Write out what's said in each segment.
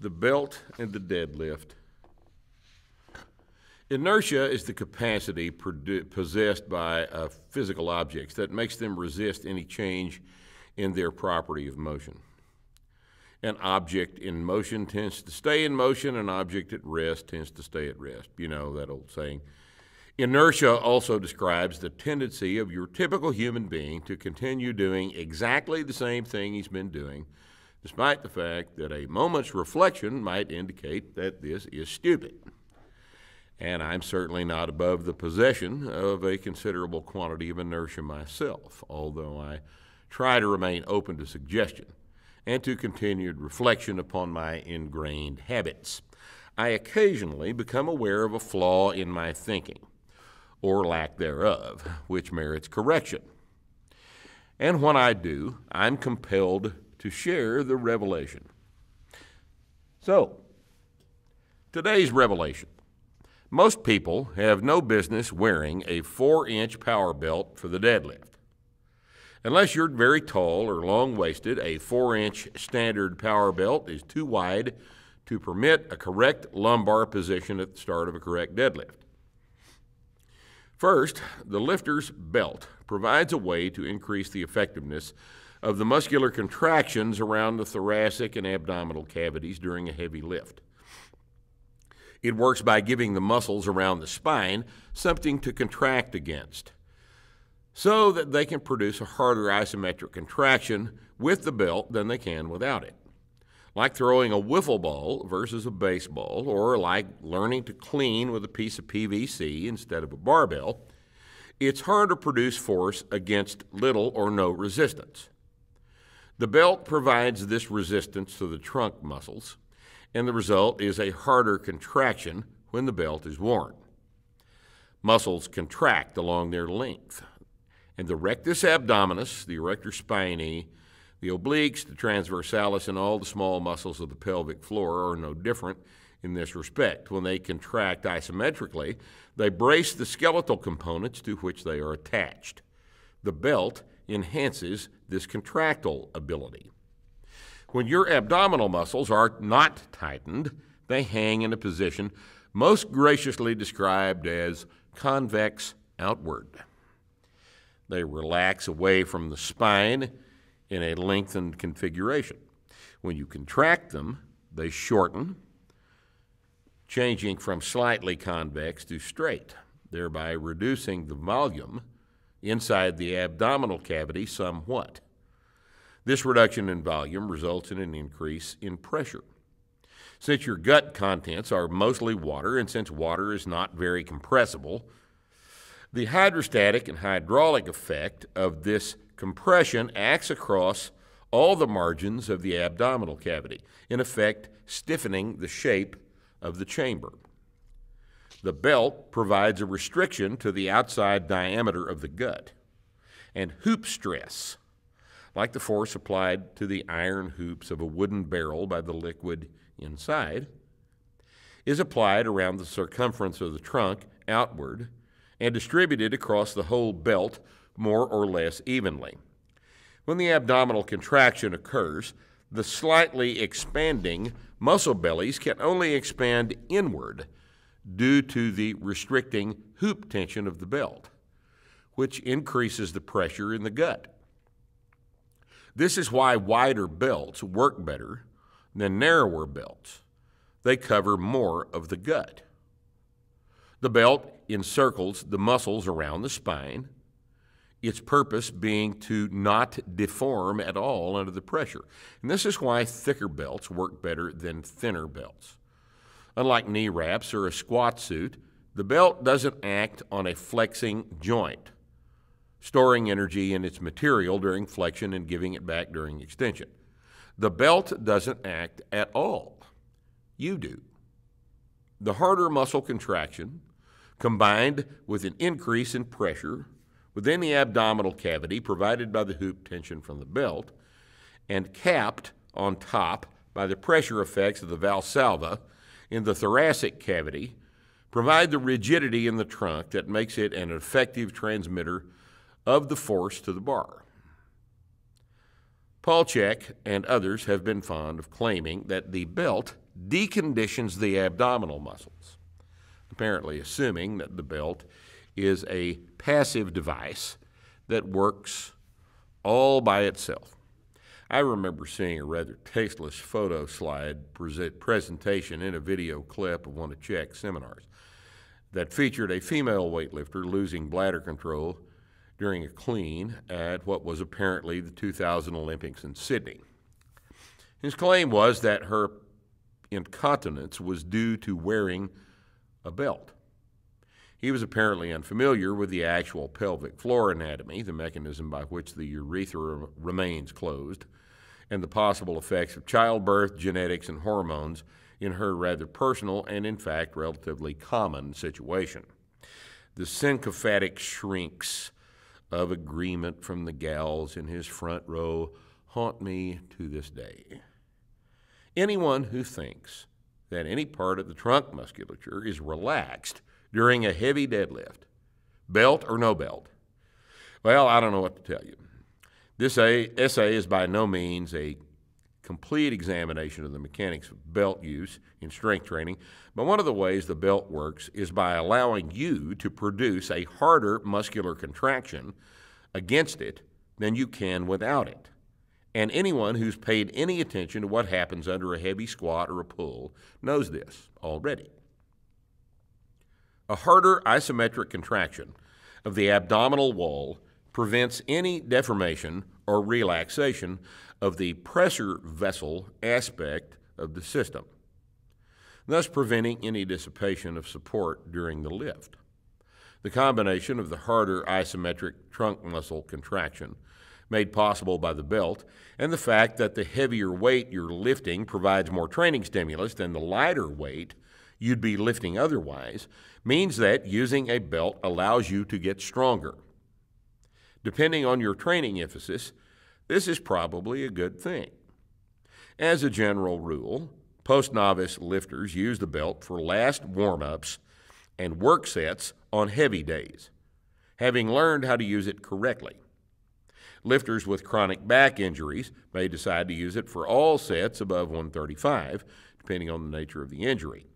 the belt and the deadlift. Inertia is the capacity possessed by uh, physical objects that makes them resist any change in their property of motion. An object in motion tends to stay in motion, an object at rest tends to stay at rest. You know that old saying. Inertia also describes the tendency of your typical human being to continue doing exactly the same thing he's been doing despite the fact that a moment's reflection might indicate that this is stupid. And I'm certainly not above the possession of a considerable quantity of inertia myself, although I try to remain open to suggestion and to continued reflection upon my ingrained habits. I occasionally become aware of a flaw in my thinking, or lack thereof, which merits correction. And when I do, I'm compelled to share the revelation. So, today's revelation. Most people have no business wearing a four inch power belt for the deadlift. Unless you're very tall or long waisted, a four inch standard power belt is too wide to permit a correct lumbar position at the start of a correct deadlift. First, the lifter's belt provides a way to increase the effectiveness of the muscular contractions around the thoracic and abdominal cavities during a heavy lift. It works by giving the muscles around the spine something to contract against so that they can produce a harder isometric contraction with the belt than they can without it. Like throwing a wiffle ball versus a baseball, or like learning to clean with a piece of PVC instead of a barbell, it's hard to produce force against little or no resistance. The belt provides this resistance to the trunk muscles, and the result is a harder contraction when the belt is worn. Muscles contract along their length, and the rectus abdominis, the erector spinae, the obliques, the transversalis, and all the small muscles of the pelvic floor are no different in this respect. When they contract isometrically, they brace the skeletal components to which they are attached. The belt enhances this contractile ability. When your abdominal muscles are not tightened, they hang in a position most graciously described as convex outward. They relax away from the spine in a lengthened configuration. When you contract them, they shorten, changing from slightly convex to straight, thereby reducing the volume inside the abdominal cavity somewhat. This reduction in volume results in an increase in pressure. Since your gut contents are mostly water, and since water is not very compressible, the hydrostatic and hydraulic effect of this compression acts across all the margins of the abdominal cavity, in effect, stiffening the shape of the chamber. The belt provides a restriction to the outside diameter of the gut. And hoop stress, like the force applied to the iron hoops of a wooden barrel by the liquid inside, is applied around the circumference of the trunk outward and distributed across the whole belt more or less evenly. When the abdominal contraction occurs, the slightly expanding muscle bellies can only expand inward due to the restricting hoop tension of the belt, which increases the pressure in the gut. This is why wider belts work better than narrower belts. They cover more of the gut. The belt encircles the muscles around the spine, its purpose being to not deform at all under the pressure. And this is why thicker belts work better than thinner belts. Unlike knee wraps or a squat suit, the belt doesn't act on a flexing joint, storing energy in its material during flexion and giving it back during extension. The belt doesn't act at all. You do. The harder muscle contraction, combined with an increase in pressure within the abdominal cavity provided by the hoop tension from the belt, and capped on top by the pressure effects of the valsalva, in the thoracic cavity provide the rigidity in the trunk that makes it an effective transmitter of the force to the bar. Paul Chek and others have been fond of claiming that the belt deconditions the abdominal muscles, apparently assuming that the belt is a passive device that works all by itself. I remember seeing a rather tasteless photo slide present presentation in a video clip of one of CHEK's seminars that featured a female weightlifter losing bladder control during a clean at what was apparently the 2000 Olympics in Sydney. His claim was that her incontinence was due to wearing a belt. He was apparently unfamiliar with the actual pelvic floor anatomy, the mechanism by which the urethra remains closed, and the possible effects of childbirth, genetics, and hormones in her rather personal and, in fact, relatively common situation. The sycophantic shrinks of agreement from the gals in his front row haunt me to this day. Anyone who thinks that any part of the trunk musculature is relaxed during a heavy deadlift, belt or no belt, well, I don't know what to tell you. This essay is by no means a complete examination of the mechanics of belt use in strength training, but one of the ways the belt works is by allowing you to produce a harder muscular contraction against it than you can without it. And anyone who's paid any attention to what happens under a heavy squat or a pull knows this already. A harder isometric contraction of the abdominal wall prevents any deformation or relaxation of the pressure vessel aspect of the system, thus preventing any dissipation of support during the lift. The combination of the harder isometric trunk muscle contraction made possible by the belt, and the fact that the heavier weight you're lifting provides more training stimulus than the lighter weight you'd be lifting otherwise, means that using a belt allows you to get stronger. Depending on your training emphasis, this is probably a good thing. As a general rule, post novice lifters use the belt for last warm ups and work sets on heavy days, having learned how to use it correctly. Lifters with chronic back injuries may decide to use it for all sets above 135, depending on the nature of the injury.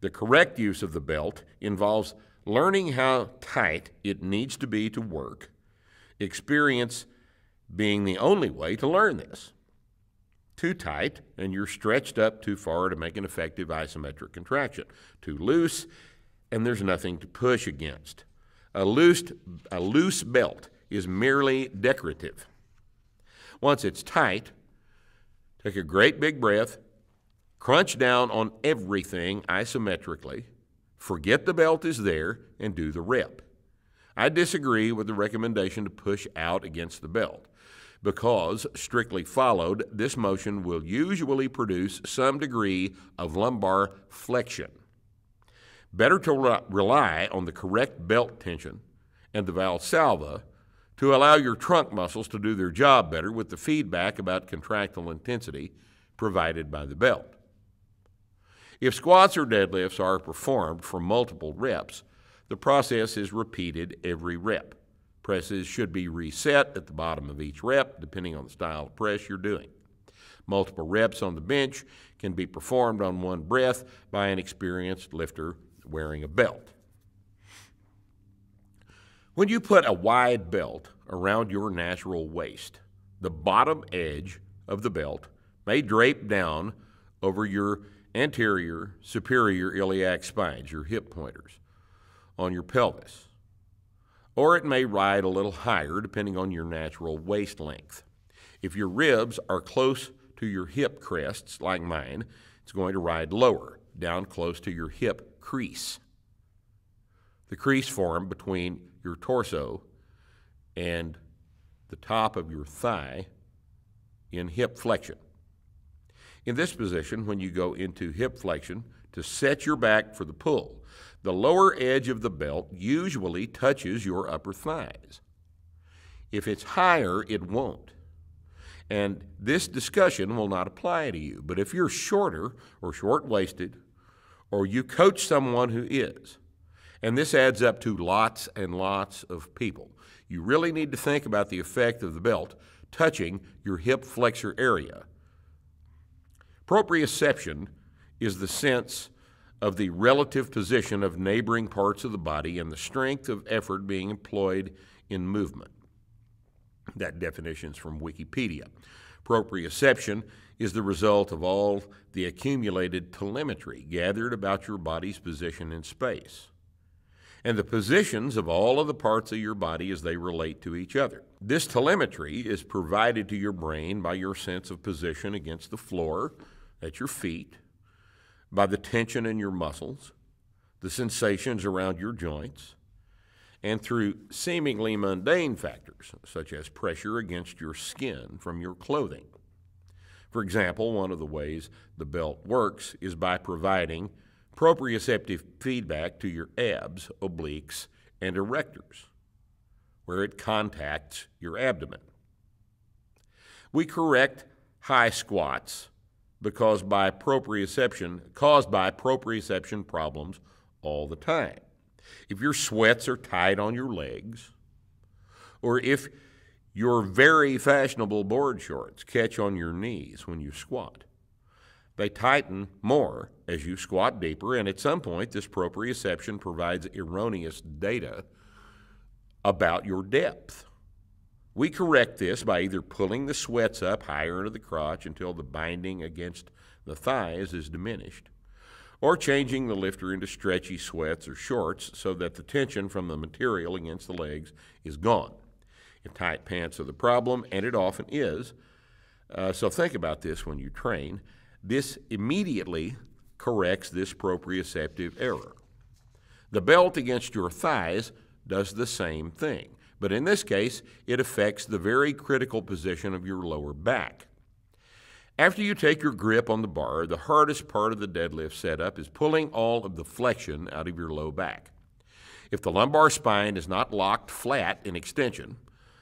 The correct use of the belt involves learning how tight it needs to be to work, experience being the only way to learn this. Too tight, and you're stretched up too far to make an effective isometric contraction. Too loose, and there's nothing to push against. A loose, a loose belt is merely decorative. Once it's tight, take a great big breath, crunch down on everything isometrically, forget the belt is there, and do the rep. I disagree with the recommendation to push out against the belt because, strictly followed, this motion will usually produce some degree of lumbar flexion. Better to rely on the correct belt tension and the valsalva to allow your trunk muscles to do their job better with the feedback about contractile intensity provided by the belt. If squats or deadlifts are performed for multiple reps, the process is repeated every rep. Presses should be reset at the bottom of each rep, depending on the style of press you're doing. Multiple reps on the bench can be performed on one breath by an experienced lifter wearing a belt. When you put a wide belt around your natural waist, the bottom edge of the belt may drape down over your anterior superior iliac spines, your hip pointers, on your pelvis. Or it may ride a little higher depending on your natural waist length. If your ribs are close to your hip crests, like mine, it's going to ride lower, down close to your hip crease. The crease form between your torso and the top of your thigh in hip flexion. In this position, when you go into hip flexion to set your back for the pull, the lower edge of the belt usually touches your upper thighs. If it's higher, it won't. And this discussion will not apply to you. But if you're shorter or short waisted, or you coach someone who is, and this adds up to lots and lots of people. You really need to think about the effect of the belt touching your hip flexor area. Proprioception is the sense of the relative position of neighboring parts of the body and the strength of effort being employed in movement. That definition is from Wikipedia. Proprioception is the result of all the accumulated telemetry gathered about your body's position in space and the positions of all of the parts of your body as they relate to each other. This telemetry is provided to your brain by your sense of position against the floor at your feet, by the tension in your muscles, the sensations around your joints, and through seemingly mundane factors such as pressure against your skin from your clothing. For example, one of the ways the belt works is by providing proprioceptive feedback to your abs, obliques, and erectors, where it contacts your abdomen. We correct high squats because by proprioception caused by proprioception problems all the time. If your sweats are tight on your legs, or if your very fashionable board shorts catch on your knees when you squat. They tighten more as you squat deeper, and at some point, this proprioception provides erroneous data about your depth. We correct this by either pulling the sweats up higher into the crotch until the binding against the thighs is diminished, or changing the lifter into stretchy sweats or shorts so that the tension from the material against the legs is gone. If tight pants are the problem, and it often is, uh, so think about this when you train, this immediately corrects this proprioceptive error. The belt against your thighs does the same thing, but in this case, it affects the very critical position of your lower back. After you take your grip on the bar, the hardest part of the deadlift setup is pulling all of the flexion out of your low back. If the lumbar spine is not locked flat in extension,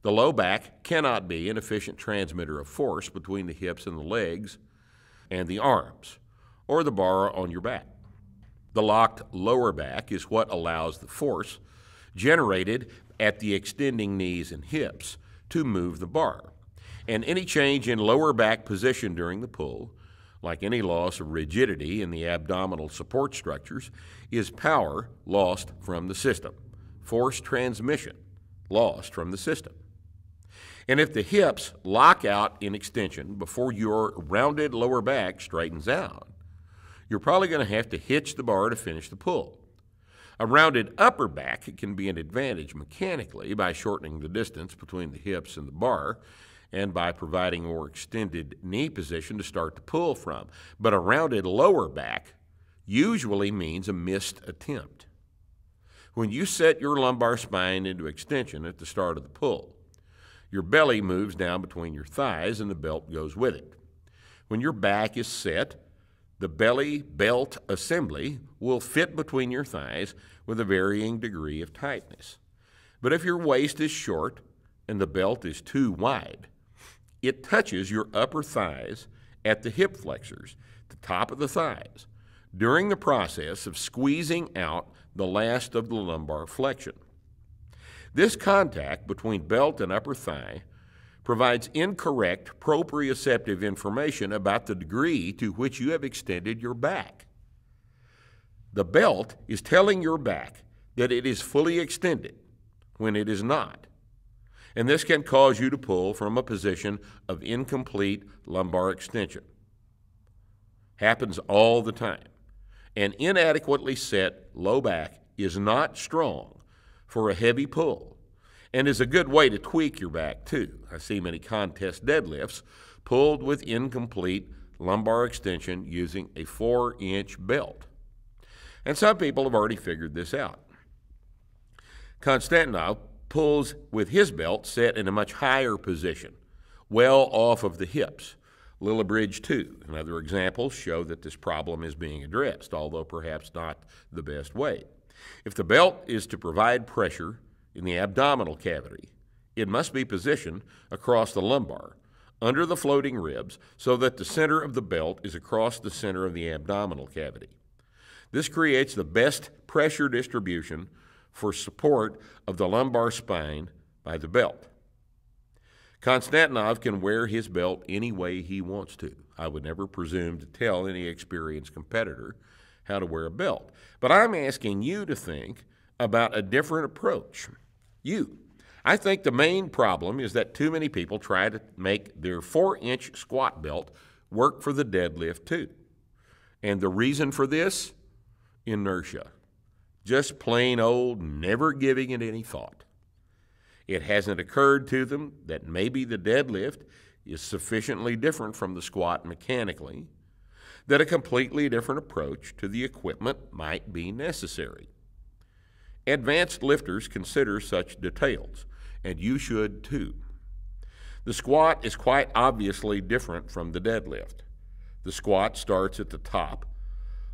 the low back cannot be an efficient transmitter of force between the hips and the legs and the arms, or the bar on your back. The locked lower back is what allows the force generated at the extending knees and hips to move the bar. And any change in lower back position during the pull, like any loss of rigidity in the abdominal support structures, is power lost from the system, force transmission lost from the system. And if the hips lock out in extension before your rounded lower back straightens out, you're probably going to have to hitch the bar to finish the pull. A rounded upper back can be an advantage mechanically by shortening the distance between the hips and the bar and by providing more extended knee position to start the pull from. But a rounded lower back usually means a missed attempt. When you set your lumbar spine into extension at the start of the pull, your belly moves down between your thighs and the belt goes with it. When your back is set, the belly belt assembly will fit between your thighs with a varying degree of tightness. But if your waist is short and the belt is too wide, it touches your upper thighs at the hip flexors, the top of the thighs, during the process of squeezing out the last of the lumbar flexion. This contact between belt and upper thigh provides incorrect proprioceptive information about the degree to which you have extended your back. The belt is telling your back that it is fully extended when it is not. And this can cause you to pull from a position of incomplete lumbar extension. Happens all the time. An inadequately set low back is not strong for a heavy pull and is a good way to tweak your back, too. I see many contest deadlifts pulled with incomplete lumbar extension using a four inch belt. And some people have already figured this out. Konstantinov pulls with his belt set in a much higher position, well off of the hips. Lilliebridge 2 and other examples show that this problem is being addressed, although perhaps not the best way. If the belt is to provide pressure in the abdominal cavity, it must be positioned across the lumbar, under the floating ribs, so that the center of the belt is across the center of the abdominal cavity. This creates the best pressure distribution for support of the lumbar spine by the belt. Konstantinov can wear his belt any way he wants to. I would never presume to tell any experienced competitor how to wear a belt. But I'm asking you to think about a different approach. You. I think the main problem is that too many people try to make their four inch squat belt work for the deadlift too. And the reason for this? Inertia. Just plain old, never giving it any thought. It hasn't occurred to them that maybe the deadlift is sufficiently different from the squat mechanically that a completely different approach to the equipment might be necessary. Advanced lifters consider such details, and you should too. The squat is quite obviously different from the deadlift. The squat starts at the top,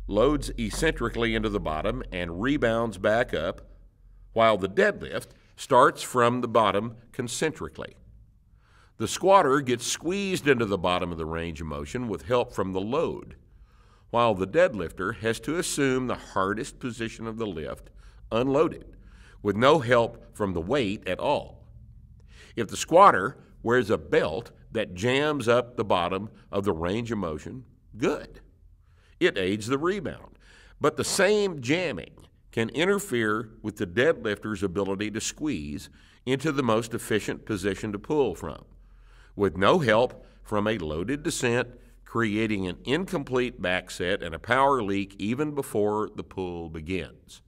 loads eccentrically into the bottom, and rebounds back up, while the deadlift starts from the bottom concentrically. The squatter gets squeezed into the bottom of the range of motion with help from the load, while the deadlifter has to assume the hardest position of the lift unloaded, with no help from the weight at all. If the squatter wears a belt that jams up the bottom of the range of motion, good. It aids the rebound. But the same jamming can interfere with the deadlifter's ability to squeeze into the most efficient position to pull from, with no help from a loaded descent, creating an incomplete back set and a power leak even before the pull begins.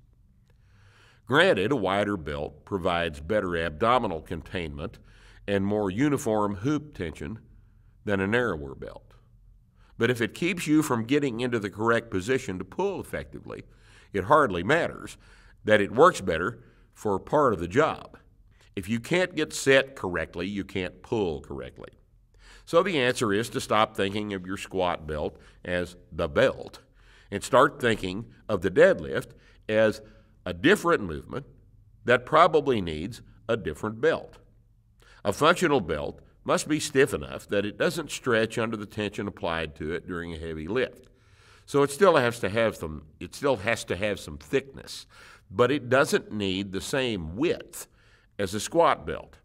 Granted, a wider belt provides better abdominal containment and more uniform hoop tension than a narrower belt. But if it keeps you from getting into the correct position to pull effectively, it hardly matters that it works better for part of the job. If you can't get set correctly, you can't pull correctly. So the answer is to stop thinking of your squat belt as the belt and start thinking of the deadlift as a different movement that probably needs a different belt. A functional belt must be stiff enough that it doesn't stretch under the tension applied to it during a heavy lift. So it still has to have some it still has to have some thickness, but it doesn't need the same width as a squat belt,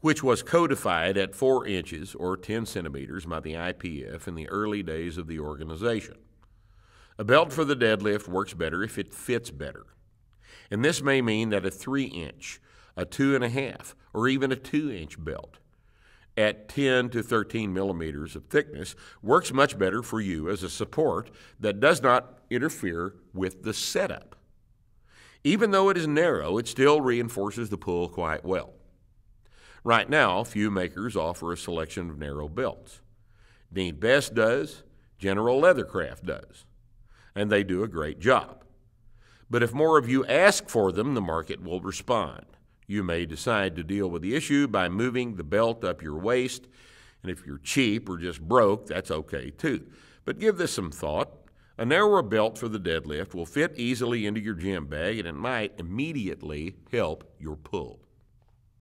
which was codified at 4 inches or 10 centimeters by the IPF in the early days of the organization. A belt for the deadlift works better if it fits better. And this may mean that a 3 inch, a 2.5, or even a 2 inch belt at 10 to 13 millimeters of thickness works much better for you as a support that does not interfere with the setup. Even though it is narrow, it still reinforces the pull quite well. Right now, few makers offer a selection of narrow belts. Dean Best does, General Leathercraft does and they do a great job. But if more of you ask for them, the market will respond. You may decide to deal with the issue by moving the belt up your waist, and if you're cheap or just broke, that's okay too. But give this some thought. A narrower belt for the deadlift will fit easily into your gym bag, and it might immediately help your pull.